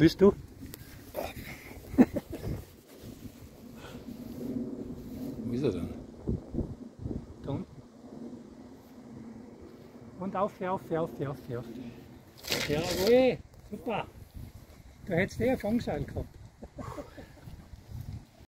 Willst du? Wo ist er denn? Da unten. Und auf, auf, auf, auf, auf. Jawohl, super. Du hättest eh ein Fangseil gehabt.